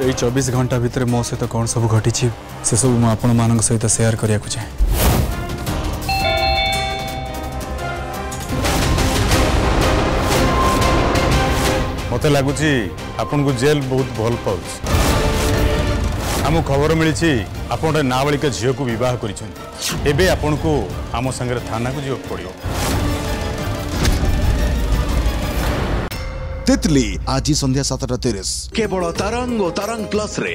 यही चौबीस घंटा भितर मो सहित कौन सब घटी से सब मुझे सहित सेयार करने को चाहे मत लगुच आपन को जेल बहुत भल पाच आम खबर मिली आप नाबालिका झील को बहुत आपन को आम सागर थाना को जी पड़ो তিতলি আজি সন্ধ্যা সাতটা তিরিশ কেবল তারঙ্গ তারং প্লস রে